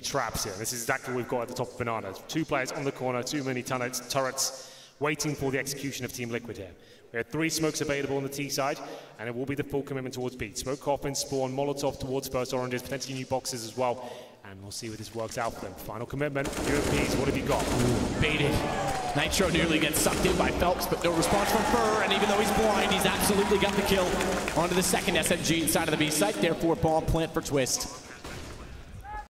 traps here. This is exactly what we've got at the top of bananas. Two players on the corner, too many turrets, turrets waiting for the execution of Team Liquid here. We have three smokes available on the T side, and it will be the full commitment towards B. Smoke Coffin, Spawn, Molotov towards first oranges, potentially new boxes as well. And we'll see where this works out for them. Final commitment, UMPs, what have you got? Baited. nitr0 nearly gets sucked in by felps, but no response from fer, and even though he's blind, he's absolutely got the kill onto the second SMG inside of the B site, therefore bomb plant for Twistzz.